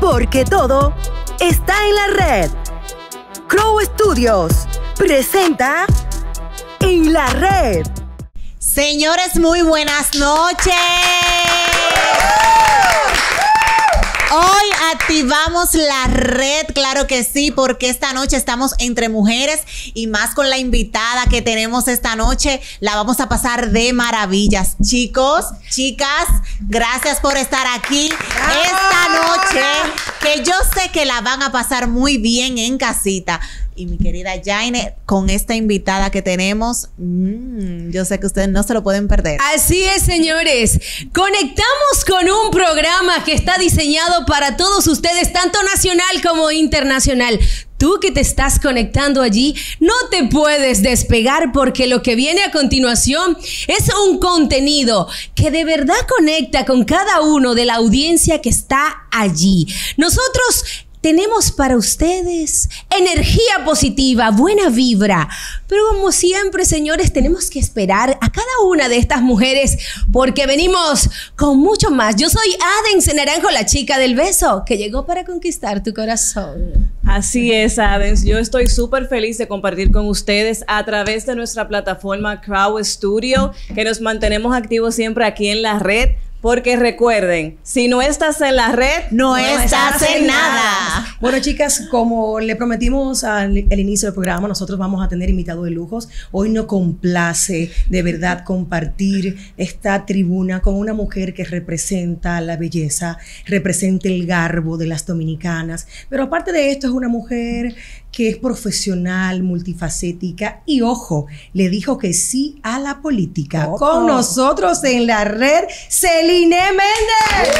porque todo está en la red. Crow Studios presenta En la red. Señores, muy buenas noches. Hoy activamos la red, claro que sí, porque esta noche estamos entre mujeres y más con la invitada que tenemos esta noche, la vamos a pasar de maravillas. Chicos, chicas, gracias por estar aquí esta noche, que yo sé que la van a pasar muy bien en casita y mi querida Jaine, con esta invitada que tenemos, mmm, yo sé que ustedes no se lo pueden perder. Así es, señores. Conectamos con un programa que está diseñado para todos ustedes, tanto nacional como internacional. Tú que te estás conectando allí, no te puedes despegar porque lo que viene a continuación es un contenido que de verdad conecta con cada uno de la audiencia que está allí. Nosotros tenemos para ustedes energía positiva, buena vibra. Pero como siempre, señores, tenemos que esperar a cada una de estas mujeres porque venimos con mucho más. Yo soy Adens Naranjo, la chica del beso, que llegó para conquistar tu corazón. Así es, Adens. Yo estoy súper feliz de compartir con ustedes a través de nuestra plataforma Crowd Studio, que nos mantenemos activos siempre aquí en la red porque recuerden, si no estás en la red, no, estás, en nada. Bueno, chicas, como le prometimos al inicio del programa, nosotros vamos a tener invitados de lujos. Hoy nos complace de verdad compartir esta tribuna con una mujer que representa la belleza, representa el garbo de las dominicanas. Pero aparte de esto, es una mujer que es profesional, multifacética y ojo, le dijo que sí a la política. Con nosotros en la red, Celine Méndez.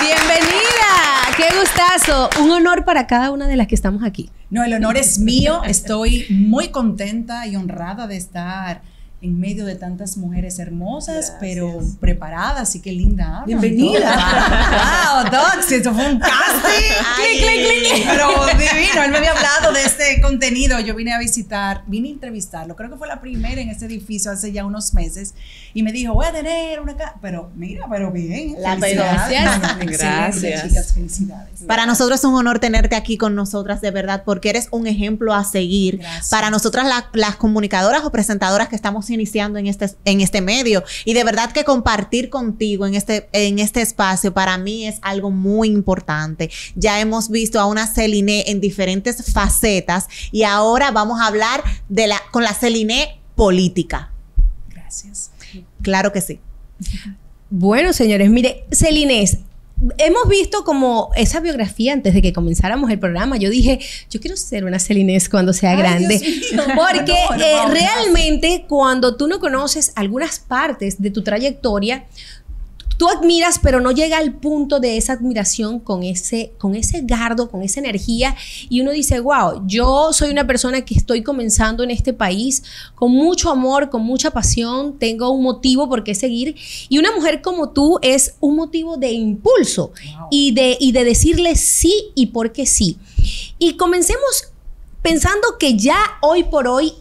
Bienvenida, qué gustazo. Un honor para cada una de las que estamos aquí. No, el honor es mío. Estoy muy contenta y honrada de estar en medio de tantas mujeres hermosas, pero preparadas y qué linda. Bienvenida. wow, Docs, esto fue un casting. clic, clic, clic. Pero divino, él me había hablado de este contenido. Yo vine a visitar, vine a entrevistarlo. Creo que fue la primera en este edificio hace ya unos meses. Y me dijo, voy a tener una casa. Pero mira, pero bien. La felicidades. Gracias. Chicas, felicidades. Para nosotros es un honor tenerte aquí con nosotras, de verdad, porque eres un ejemplo a seguir. Para nosotras, las comunicadoras o presentadoras que estamos iniciando en este, en este medio. Y de verdad que compartir contigo en este, en este espacio para mí es algo muy importante. Ya hemos visto a una Celine en diferentes facetas y ahora vamos a hablar de la, con la Celine política. Gracias. Claro que sí. Bueno, señores, mire, Celinés, hemos visto como esa biografía antes de que comenzáramos el programa. Yo dije, yo quiero ser una Celinés cuando sea grande. Porque eh, realmente cuando tú no conoces algunas partes de tu trayectoria, tú admiras, pero no llega al punto de esa admiración con ese, con ese gardo, con esa energía. Y uno dice, wow, yo soy una persona que estoy comenzando en este país con mucho amor, con mucha pasión, tengo un motivo por qué seguir. Y una mujer como tú es un motivo de impulso y, de, y de decirle sí y por qué sí. Y comencemos pensando que ya hoy por hoy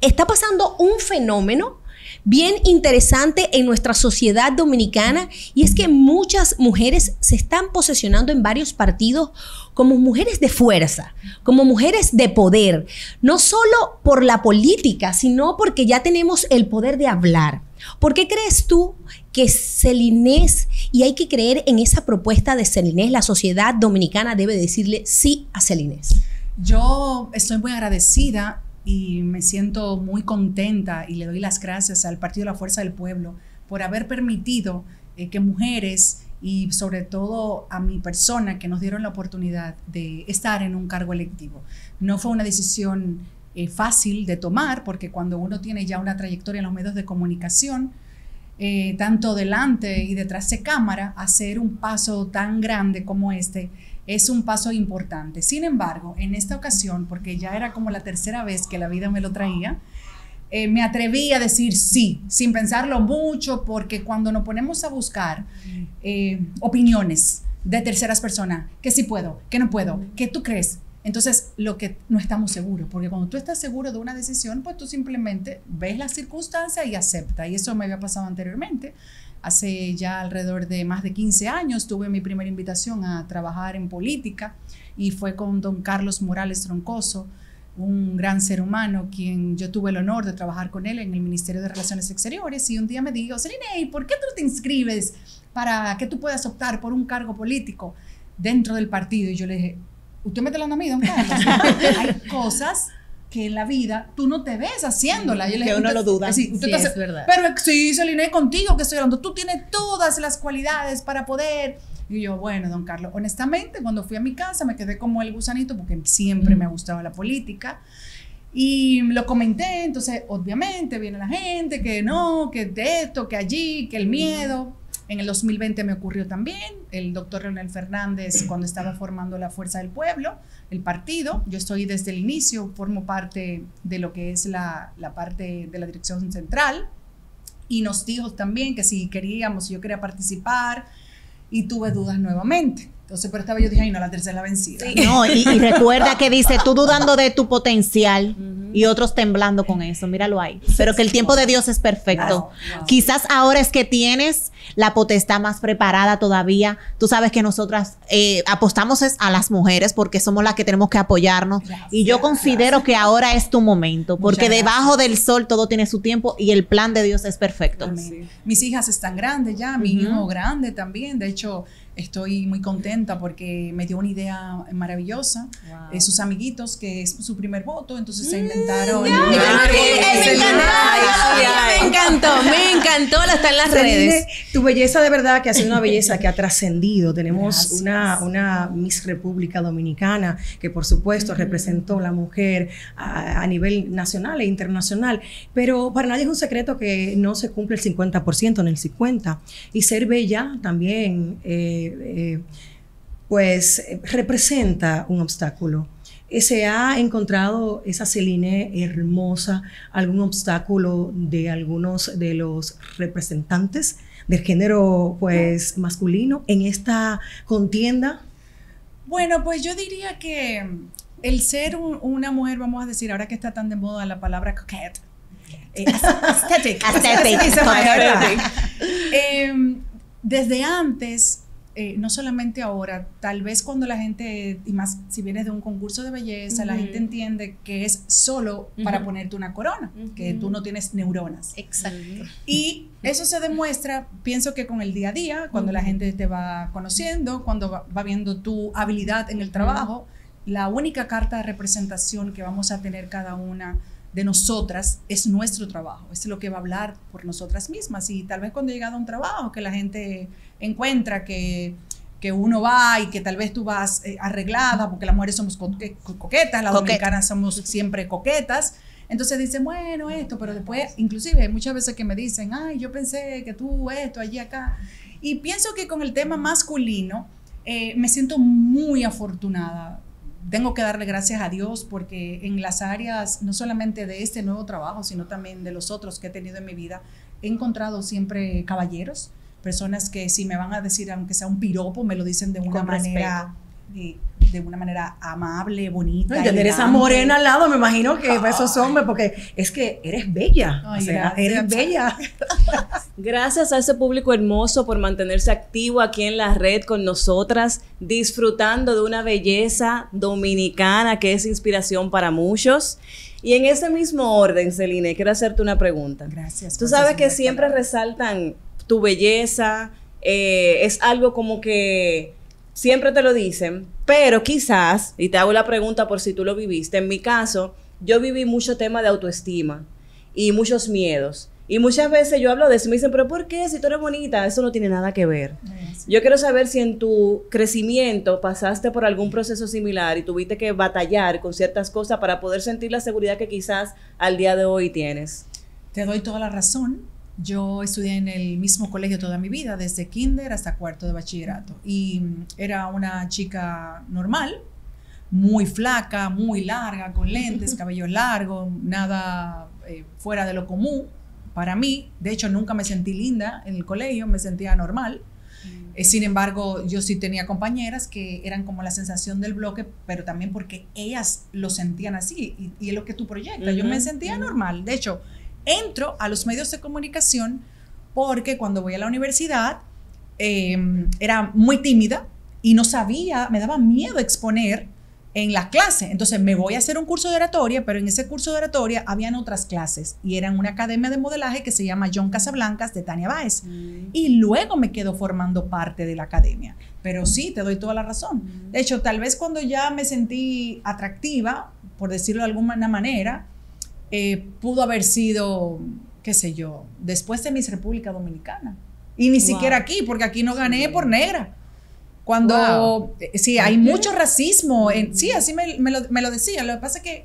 está pasando un fenómeno bien interesante en nuestra sociedad dominicana y es que muchas mujeres se están posesionando en varios partidos como mujeres de fuerza, como mujeres de poder, no solo por la política, sino porque ya tenemos el poder de hablar. ¿Por qué crees tú que Celinés, y hay que creer en esa propuesta de Celinés, la sociedad dominicana debe decirle sí a Celinés? Yo estoy muy agradecida y me siento muy contenta y le doy las gracias al Partido de la Fuerza del Pueblo por haber permitido eh, que mujeres y sobre todo a mi persona que nos dieron la oportunidad de estar en un cargo electivo. No fue una decisión eh, fácil de tomar porque cuando uno tiene ya una trayectoria en los medios de comunicación, eh, tanto delante y detrás de cámara, hacer un paso tan grande como este es un paso importante. Sin embargo, en esta ocasión, porque ya era como la tercera vez que la vida me lo traía, eh, me atreví a decir sí, sin pensarlo mucho, porque cuando nos ponemos a buscar eh, opiniones de terceras personas, que sí puedo, que no puedo, que tú crees, entonces, lo que no estamos seguros, porque cuando tú estás seguro de una decisión, pues tú simplemente ves la circunstancia y acepta. Y eso me había pasado anteriormente. Hace ya alrededor de más de 15 años tuve mi primera invitación a trabajar en política y fue con don Carlos Morales Troncoso, un gran ser humano, quien yo tuve el honor de trabajar con él en el Ministerio de Relaciones Exteriores. Y un día me dijo, Serine, ¿por qué tú te inscribes para que tú puedas optar por un cargo político dentro del partido? Y yo le dije, usted me está hablando a mí, don Carlos. Hay cosas que en la vida tú no te ves haciéndola. Yo le Que uno lo duda. Sí, usted Sí, es verdad. Pero sí, Celine, contigo que estoy hablando. Tú tienes todas las cualidades para poder. Y yo, bueno, don Carlos, honestamente, cuando fui a mi casa me quedé como el gusanito porque siempre me ha gustado la política. Y lo comenté, entonces obviamente viene la gente que no, que de esto, que allí, que el miedo. En el 2020 me ocurrió también, el doctor Leonel Fernández cuando estaba formando la Fuerza del Pueblo, el partido, yo estoy desde el inicio, formo parte de lo que es la, la parte de la dirección central y nos dijo también que si queríamos, yo quería participar y tuve dudas nuevamente. Entonces, pero estaba yo dije, ay, no, la tercera vencida. No, y, y recuerda que dice, tú dudando de tu potencial y otros temblando con eso, míralo ahí. Pero que el tiempo de Dios es perfecto. Quizás ahora es que tienes la potestad más preparada todavía. Tú sabes que nosotras eh, apostamos es a las mujeres porque somos las que tenemos que apoyarnos. y yo considero que ahora es tu momento, porque Muchas debajo del sol todo tiene su tiempo y el plan de Dios es perfecto. Amén. Mis hijas están grandes ya, mi hijo grande también. De hecho, estoy muy contenta porque me dio una idea maravillosa. Eh, sus amiguitos, que es su primer voto, entonces se inventaron. Ay, me encantó, me encantó, me encantó, la está en las Celine, redes. tu belleza de verdad que ha sido una belleza que ha trascendido. Tenemos Gracias. una, una Miss República Dominicana que por supuesto representó la mujer a, a nivel nacional e internacional, pero para nadie es un secreto que no se cumple el 50% en el 50%. Y ser bella también, eh, eh, pues representa un obstáculo. Eh, ¿Se ha encontrado esa Celine hermosa, algún obstáculo de algunos de los representantes del género pues masculino en esta contienda? Bueno, pues yo diría que el ser un- una mujer, vamos a decir, ahora que está tan de moda la palabra coquette, eh, aesthetic, Aesthetic. Eh, desde antes, eh, no solamente ahora, tal vez cuando la gente, y más si vienes de un concurso de belleza, la gente entiende que es solo para ponerte una corona, que tú no tienes neuronas. Exacto. Y eso se demuestra, pienso que con el día a día, cuando la gente te va conociendo, cuando va, va viendo tu habilidad en el trabajo, la única carta de representación que vamos a tener cada una de nosotras es nuestro trabajo, es lo que va a hablar por nosotras mismas. Y tal vez cuando llegado a un trabajo que la gente encuentra que, que uno va y que tal vez tú vas eh, arreglada, porque las mujeres somos co- co- coquetas, las Coqueta. dominicanas somos siempre coquetas, entonces dicen, bueno, esto, pero después, inclusive hay muchas veces que me dicen, ay, yo pensé que tú esto, allí, acá. Y pienso que con el tema masculino eh, me siento muy afortunada. Tengo que darle gracias a Dios porque en las áreas, no solamente de este nuevo trabajo, sino también de los otros que he tenido en mi vida, he encontrado siempre caballeros, personas que si me van a decir, aunque sea un piropo, me lo dicen de una Con manera, de, de una manera amable, bonita. No, y tener esa morena al lado, me imagino que para esos hombres, porque es que eres bella. Ay, o sea, eres bella. Gracias a ese público hermoso por mantenerse activo aquí en la red con nosotras, disfrutando de una belleza dominicana que es inspiración para muchos. Y en ese mismo orden, Celine, quiero hacerte una pregunta. Gracias. Tú sabes que siempre palabras. resaltan tu belleza, eh, es algo como que siempre te lo dicen, pero quizás, y te hago la pregunta por si tú lo viviste, en mi caso, yo viví mucho tema de autoestima y muchos miedos. Y muchas veces yo hablo de eso y me dicen, pero ¿por qué? Si tú eres bonita, eso no tiene nada que ver. Yo quiero saber si en tu crecimiento pasaste por algún proceso similar y tuviste que batallar con ciertas cosas para poder sentir la seguridad que quizás al día de hoy tienes. Te doy toda la razón. Yo estudié en el mismo colegio toda mi vida, desde kinder hasta cuarto de bachillerato. Y mm, era una chica normal, muy flaca, muy larga, con lentes, cabello largo, nada eh, fuera de lo común para mí. De hecho, nunca me sentí linda en el colegio, me sentía normal. Eh, sin embargo, yo sí tenía compañeras que eran como la sensación del bloque, pero también porque ellas lo sentían así y, y es lo que tú proyectas. Yo me sentía normal. De hecho, entro a los medios de comunicación porque cuando voy a la universidad eh, era muy tímida y no sabía, me daba miedo exponer en la clase. Entonces me voy a hacer un curso de oratoria, pero en ese curso de oratoria habían otras clases y eran una academia de modelaje que se llama John Casablancas de Tania Báez. Y luego me quedo formando parte de la academia. Pero sí, te doy toda la razón. De hecho, tal vez cuando ya me sentí atractiva, por decirlo de alguna manera, eh, pudo haber sido, qué sé yo, después de Miss República Dominicana. Y ni siquiera aquí, porque aquí no gané por negra. Cuando, eh, sí, hay mucho racismo. En, sí, así me, me, lo, me, lo, decía. Lo que pasa es que,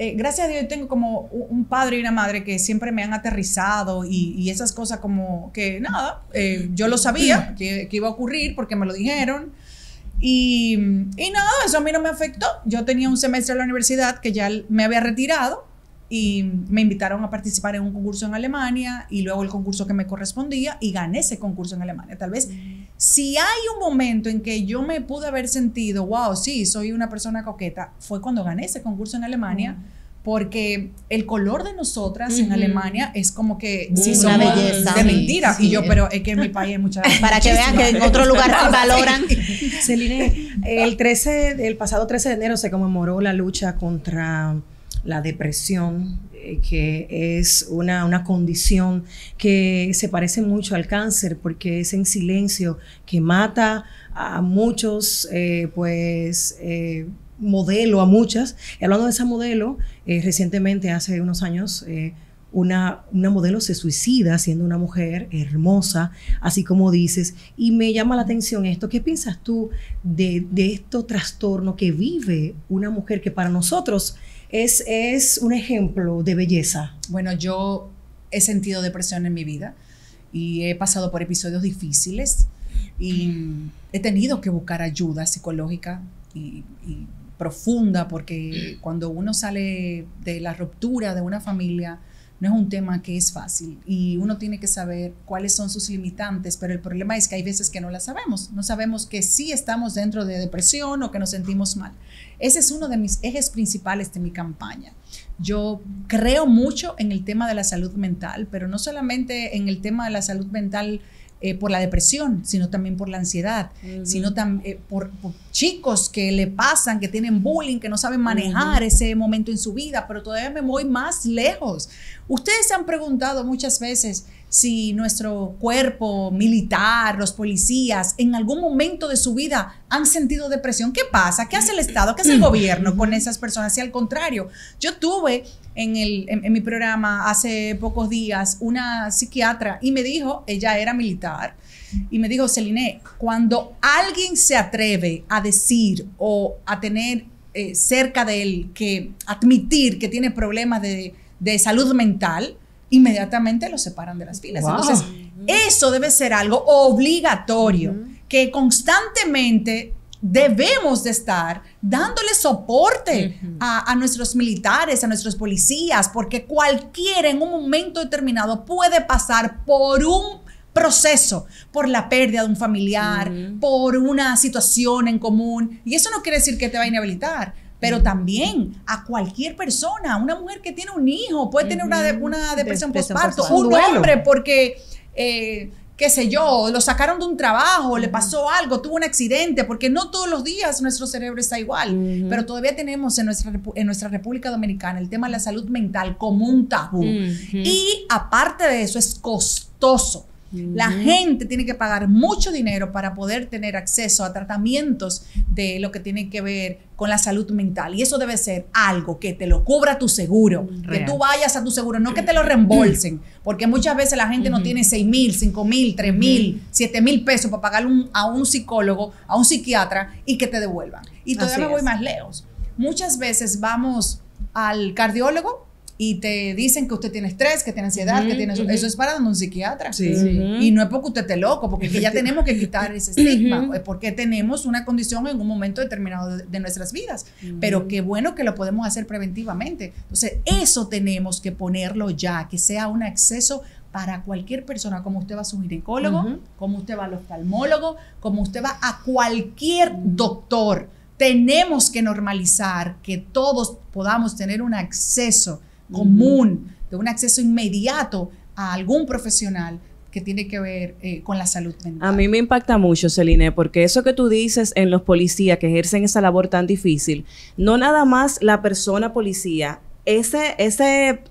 eh, gracias a Dios, tengo como un padre y una madre que siempre me han aterrizado y, y esas cosas como que, nada, eh, yo lo sabía que, que, iba a ocurrir porque me lo dijeron. Y, y nada, eso a mí no me afectó. Yo tenía un semestre en la universidad que ya me había retirado y me invitaron a participar en un concurso en Alemania y luego el concurso que me correspondía y gané ese concurso en Alemania. Tal vez si hay un momento en que yo me pude haber sentido, wow, sí, soy una persona coqueta, fue cuando gané ese concurso en Alemania. Porque el color de nosotras en Alemania es como que sí son belleza. de mentira. Sí, y yo, pero es que en mi país hay muchas Para que vean que en otro lugar se valoran. Celine, el 13, el pasado 13 de enero se conmemoró la lucha contra la depresión, eh, que es una, una, condición que se parece mucho al cáncer porque es en silencio, que mata a muchos, eh, pues, eh, modelo, a muchas. Hablando de esa modelo, eh, recientemente, hace unos años, una, una, modelo se suicida siendo una mujer hermosa, así como dices, y me llama la atención esto. ¿Qué piensas tú de, de este trastorno que vive una mujer que para nosotros es, es un ejemplo de belleza. Bueno, yo he sentido depresión en mi vida y he pasado por episodios difíciles y he tenido que buscar ayuda psicológica y, y profunda porque cuando uno sale de la ruptura de una familia, no es un tema que es fácil y uno tiene que saber cuáles son sus limitantes, pero el problema es que hay veces que no las sabemos. No sabemos que sí estamos dentro de depresión o que nos sentimos mal. Ese es uno de mis ejes principales de mi campaña. Yo creo mucho en el tema de la salud mental, pero no solamente en el tema de la salud mental eh, por la depresión, sino también por la ansiedad, uh -huh. sino también eh, por, por, chicos que le pasan, que tienen bullying, que no saben manejar uh -huh. ese momento en su vida, pero todavía me voy más lejos. Ustedes se han preguntado muchas veces si nuestro cuerpo militar, los policías, en algún momento de su vida han sentido depresión. ¿Qué pasa? ¿Qué hace el Estado? ¿Qué hace el gobierno con esas personas? Si al contrario, yo tuve en, el, en, en mi programa hace pocos días una psiquiatra y me dijo, ella era militar, y me dijo, Celine, cuando alguien se atreve a decir o a tener eh, cerca de él que admitir que tiene problemas de, de salud mental, inmediatamente lo separan de las filas. Wow. Entonces, eso debe ser algo obligatorio, uh -huh. que constantemente debemos de estar dándole soporte uh -huh. a, a, nuestros militares, a nuestros policías, porque cualquiera en un momento determinado puede pasar por un proceso, por la pérdida de un familiar, uh -huh. por una situación en común. Y eso no quiere decir que te va a inhabilitar, pero también a cualquier persona, una mujer que tiene un hijo, puede tener una, de, una depresión postparto, un hombre porque, eh, qué sé yo, lo sacaron de un trabajo, le pasó algo, tuvo un accidente, porque no todos los días nuestro cerebro está igual, uh -huh. pero todavía tenemos en nuestra, en nuestra República Dominicana el tema de la salud mental como un tabú. Uh -huh. Y aparte de eso, es costoso la gente tiene que pagar mucho dinero para poder tener acceso a tratamientos de lo que tiene que ver con la salud mental. Y eso debe ser algo que te lo cubra tu seguro, Real. que tú vayas a tu seguro, no que te lo reembolsen, porque muchas veces la gente uh -huh. no tiene 6 mil, 5 mil, 3 mil, uh -huh. 7 mil pesos para pagar un, a un psicólogo, a un psiquiatra y que te devuelvan. Y todavía Así me voy es. más lejos. Muchas veces vamos al cardiólogo y te dicen que usted tiene estrés, que tiene ansiedad, uh -huh, que tiene eso, uh -huh. eso es para un psiquiatra. Sí. Uh -huh. Y no es porque usted esté loco, porque ya tenemos que quitar ese estigma, es porque tenemos una condición en un momento determinado de, de nuestras vidas. Pero qué bueno que lo podemos hacer preventivamente. Entonces, eso tenemos que ponerlo ya, que sea un acceso para cualquier persona, como usted va a su ginecólogo, como usted va al oftalmólogo, como usted va a cualquier doctor. Tenemos que normalizar que todos podamos tener un acceso común, de un acceso inmediato a algún profesional que tiene que ver eh, con la salud mental. A mí me impacta mucho, Celine, porque eso que tú dices en los policías que ejercen esa labor tan difícil, no nada más la persona policía, ese, ese,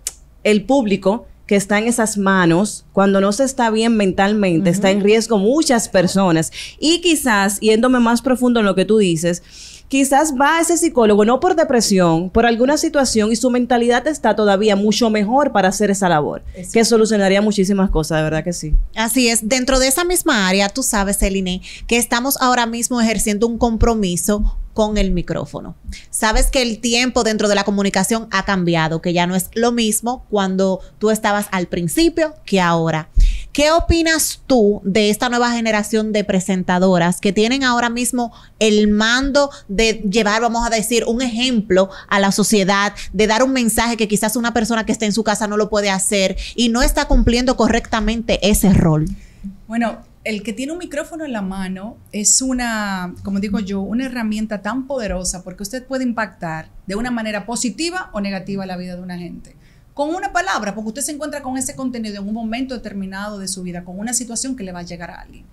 el público que está en esas manos, cuando no se está bien mentalmente, está en riesgo muchas personas. Y quizás, yéndome más profundo en lo que tú dices, quizás va a ese psicólogo no por depresión, por alguna situación y su mentalidad está todavía mucho mejor para hacer esa labor, que solucionaría muchísimas cosas, de verdad que sí. Así es, dentro de esa misma área, tú sabes, Celine, que estamos ahora mismo ejerciendo un compromiso con el micrófono. Sabes que el tiempo dentro de la comunicación ha cambiado, que ya no es lo mismo cuando tú estabas al principio que ahora. ¿Qué opinas tú de esta nueva generación de presentadoras que tienen ahora mismo el mando de llevar, vamos a decir, un ejemplo a la sociedad, de dar un mensaje que quizás una persona que esté en su casa no lo puede hacer y no está cumpliendo correctamente ese rol? Bueno, el que tiene un micrófono en la mano es una, como digo yo, una herramienta tan poderosa porque usted puede impactar de una manera positiva o negativa la vida de una gente con una palabra, porque usted se encuentra con ese contenido en un momento determinado de su vida, con una situación que le va a llegar a alguien.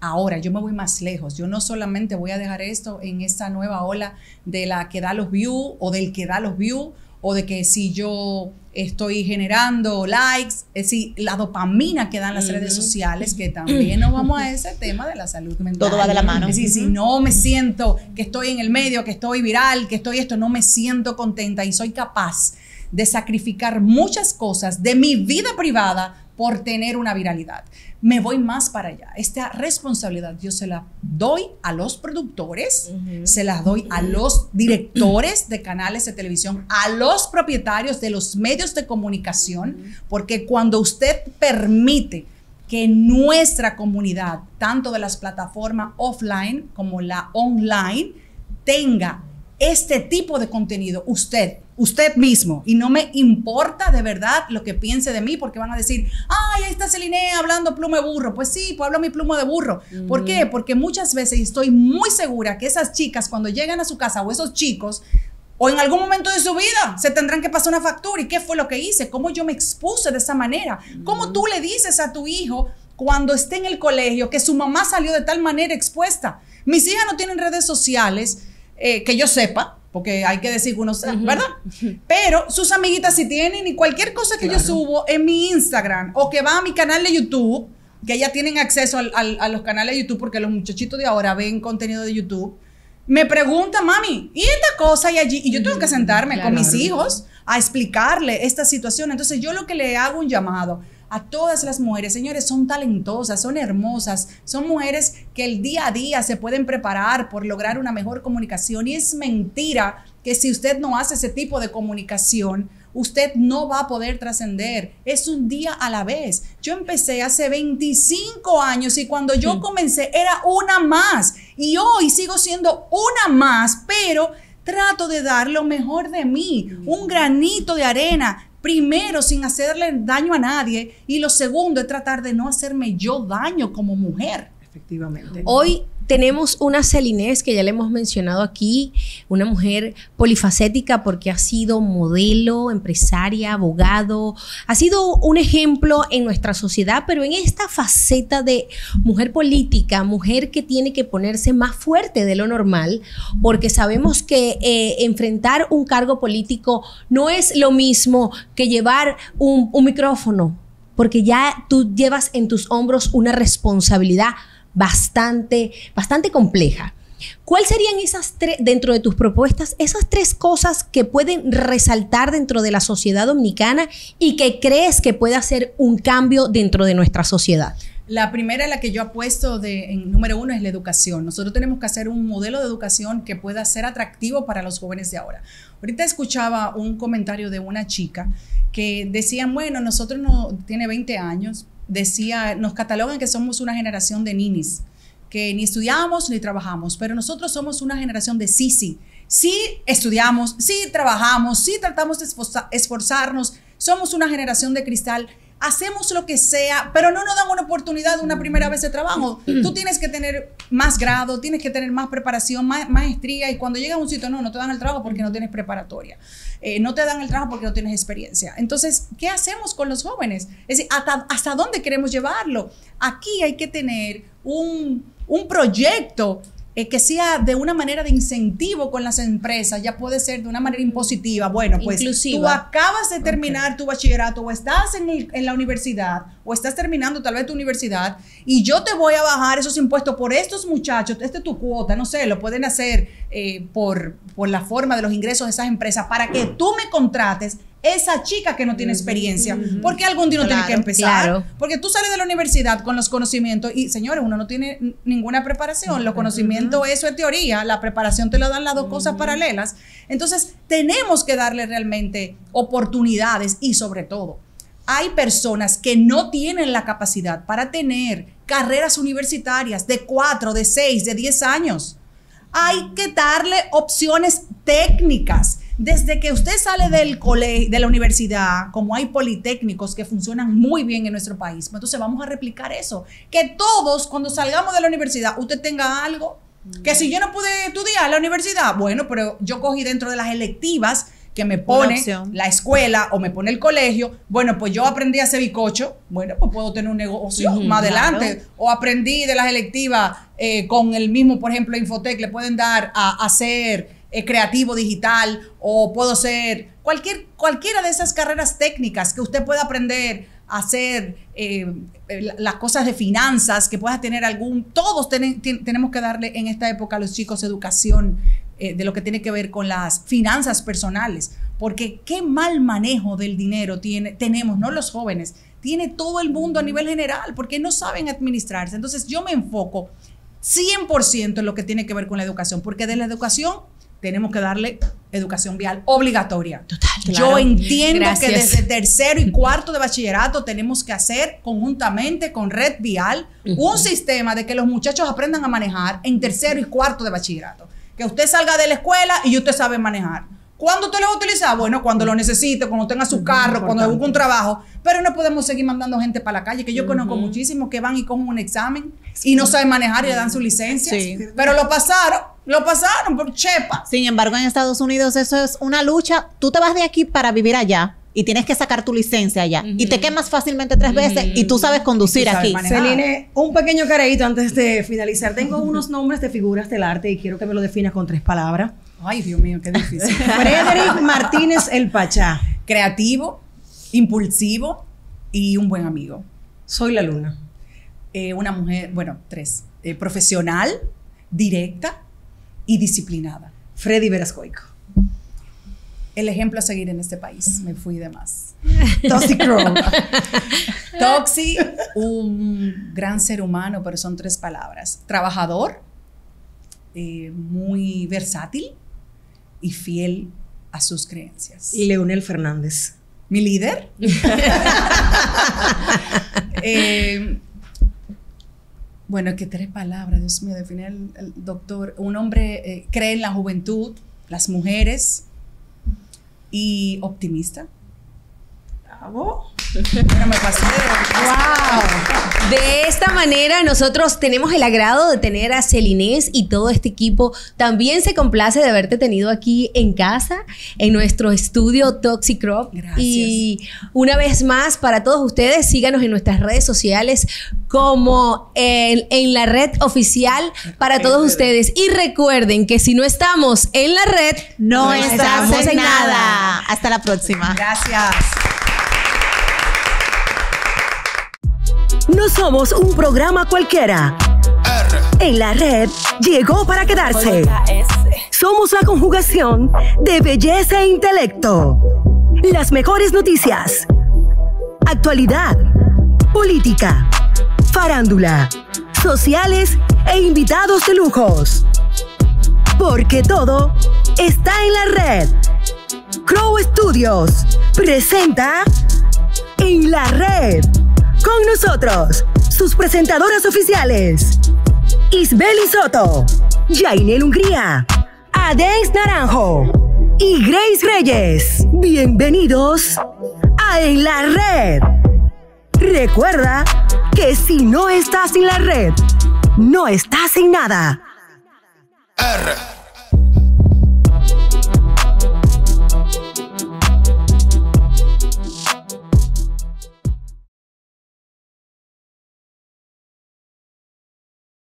Ahora, yo me voy más lejos. Yo no solamente voy a dejar esto en esta nueva ola de la que da los views o del que da los views o de que si yo estoy generando likes, es decir, la dopamina que dan las redes sociales, que también nos vamos a ese tema de la salud mental. Todo va de la mano. Es decir, si no me siento que estoy en el medio, que estoy viral, que estoy esto, no me siento contenta y soy capaz de sacrificar muchas cosas de mi vida privada por tener una viralidad. Me voy más para allá. Esta responsabilidad yo se la doy a los productores, se la doy a los directores de canales de televisión, a los propietarios de los medios de comunicación, porque cuando usted permite que nuestra comunidad, tanto de las plataformas offline como la online, tenga este tipo de contenido, usted, usted mismo, y no me importa de verdad lo que piense de mí, porque van a decir, ay, ahí está Celine hablando pluma de burro. Pues sí, pues hablo mi pluma de burro. ¿Por qué? Porque muchas veces estoy muy segura que esas chicas cuando llegan a su casa o esos chicos, o en algún momento de su vida se tendrán que pasar una factura. ¿Y qué fue lo que hice? ¿Cómo yo me expuse de esa manera? ¿Cómo tú le dices a tu hijo cuando esté en el colegio que su mamá salió de tal manera expuesta? Mis hijas no tienen redes sociales eh, que yo sepa, porque hay que decir que uno sabe, ¿verdad? Pero sus amiguitas si tienen y cualquier cosa que yo subo en mi Instagram o que va a mi canal de YouTube, que ya tienen acceso a los canales de YouTube porque los muchachitos de ahora ven contenido de YouTube, me pregunta, mami, ¿y esta cosa y allí? Y yo tengo que sentarme con mis hijos a explicarle esta situación. Entonces yo lo que le hago un llamado a todas las mujeres. Señores, son talentosas, son hermosas, son mujeres que el día a día se pueden preparar por lograr una mejor comunicación. Y es mentira que si usted no hace ese tipo de comunicación, usted no va a poder trascender. Es un día a la vez. Yo empecé hace 25 años y cuando yo comencé era una más. Y hoy sigo siendo una más, pero trato de dar lo mejor de mí, un granito de arena primero sin hacerle daño a nadie y lo segundo es tratar de no hacerme yo daño como mujer. Efectivamente. Hoy tenemos una Celinés que ya le hemos mencionado aquí, una mujer polifacética porque ha sido modelo, empresaria, abogado, ha sido un ejemplo en nuestra sociedad, pero en esta faceta de mujer política, mujer que tiene que ponerse más fuerte de lo normal, porque sabemos que eh, enfrentar un cargo político no es lo mismo que llevar un, un micrófono, porque ya tú llevas en tus hombros una responsabilidad bastante, bastante compleja. ¿Cuáles serían esas tres, dentro de tus propuestas, esas tres cosas que pueden resaltar dentro de la sociedad dominicana y que crees que puede hacer un cambio dentro de nuestra sociedad? La primera la que yo apuesto de, en número uno es la educación. Nosotros tenemos que hacer un modelo de educación que pueda ser atractivo para los jóvenes de ahora. Ahorita escuchaba un comentario de una chica que decía, bueno, nosotros no, tiene 20 años, decía, nos catalogan que somos una generación de ninis, que ni estudiamos ni trabajamos, pero nosotros somos una generación de sí, sí. Sí estudiamos, sí trabajamos, sí tratamos de esforzarnos, somos una generación de cristal. Hacemos lo que sea, pero no nos dan una oportunidad de una primera vez de trabajo. Tú tienes que tener más grado, tienes que tener más preparación, más maestría, y cuando llegas a un sitio, no, no te dan el trabajo porque no tienes preparatoria. Eh, no te dan el trabajo porque no tienes experiencia. Entonces, ¿qué hacemos con los jóvenes? Es decir, ¿hasta, hasta dónde queremos llevarlo? Aquí hay que tener un, un proyecto eh, que sea de una manera de incentivo con las empresas, ya puede ser de una manera impositiva. Bueno, pues Inclusiva. tú acabas de terminar tu bachillerato o estás en, el- en la universidad o estás terminando tal vez tu universidad y yo te voy a bajar esos impuestos por estos muchachos, esta es tu cuota, no sé, lo pueden hacer eh, por, por la forma de los ingresos de esas empresas para que tú me contrates esa chica que no tiene experiencia, porque algún día uno tiene que empezar. claro. Porque tú sales de la universidad con los conocimientos y, señores, uno no tiene ninguna preparación. Los conocimientos, eso es teoría. La preparación te lo dan las dos cosas paralelas. Entonces, tenemos que darle realmente oportunidades y sobre todo, hay personas que no tienen la capacidad para tener carreras universitarias de 4, de 6, de 10 años. Hay que darle opciones técnicas. Desde que usted sale del colegio, de la universidad, como hay politécnicos que funcionan muy bien en nuestro país, pues entonces vamos a replicar eso. Que todos, cuando salgamos de la universidad, usted tenga algo. Que si yo no pude estudiar en la universidad, bueno, pero yo cogí dentro de las electivas que me pone la escuela o me pone el colegio, bueno, pues yo aprendí a hacer bicocho, bueno, pues puedo tener un negocio más adelante. O aprendí de las electivas eh, con el mismo, por ejemplo, Infotec, le pueden dar a, a ser eh, creativo digital o puedo ser cualquier, cualquiera de esas carreras técnicas que usted pueda aprender a hacer eh, eh, la- las cosas de finanzas, que puedas tener algún, todos tenemos que darle en esta época a los chicos educación eh, de lo que tiene que ver con las finanzas personales, porque qué mal manejo del dinero tiene, tenemos, no los jóvenes, tiene todo el mundo a nivel general, porque no saben administrarse. Entonces yo me enfoco 100% en lo que tiene que ver con la educación, porque de la educación tenemos que darle educación vial obligatoria. Total. Yo claro. entiendo Gracias. que desde tercero y cuarto de bachillerato tenemos que hacer conjuntamente con Red Vial un sistema de que los muchachos aprendan a manejar en tercero y cuarto de bachillerato. Que usted salga de la escuela y usted sabe manejar. ¿Cuándo usted lo va a utilizar? Bueno, cuando lo necesite, cuando tenga su carro, cuando busque un trabajo. Pero no podemos seguir mandando gente para la calle, que yo conozco muchísimos que van y cogen un examen y no saben manejar y le dan su licencia. Sí. Pero lo pasaron, lo pasaron por chepa. Sin embargo, en Estados Unidos eso es una lucha. Tú te vas de aquí para vivir allá y tienes que sacar tu licencia allá. Y te quemas fácilmente tres veces y tú sabes conducir Y tú sabes aquí. Celine, un pequeño careíto antes de finalizar. Tengo unos nombres de figuras del arte y quiero que me lo definas con tres palabras. Ay, Dios mío, qué difícil. Frederick Martínez El Pachá. Creativo, impulsivo y un buen amigo. Soy la luna. Eh, una mujer, bueno, tres. Eh, profesional, directa y disciplinada. Freddy Verascoico. El ejemplo a seguir en este país. Me fui de más. Toxic Crow. Toxi, un gran ser humano, pero son tres palabras. Trabajador, eh, muy versátil y fiel a sus creencias. y Leonel Fernández. mi líder. Eh, bueno, que tres palabras, Dios mío, define el, el doctor. Un hombre eh, cree en la juventud, las mujeres y optimista. Bravo. Me pasé de- ¡Wow! Manera nosotros tenemos el agrado de tener a Celinés y todo este equipo. También se complace de haberte tenido aquí en casa, en nuestro estudio Toxic Crop. Gracias. Y una vez más, para todos ustedes, síganos en nuestras redes sociales como en, en la red oficial para todos ustedes. Y recuerden que si no estamos en la red, No, estamos en, en nada. nada. Hasta la próxima. Gracias. No somos un programa cualquiera. En la red llegó para quedarse. Somos la conjugación de belleza e intelecto. Las mejores noticias. Actualidad. Política. Farándula. Sociales e invitados de lujos. Porque todo está en la red. Crow Studios presenta En la red. Con nosotros, sus presentadoras oficiales. Isbeli Soto, Jainel Hungría, Adens Naranjo y Grace Reyes. Bienvenidos a En la Red. Recuerda que si no estás en la red, no estás en nada.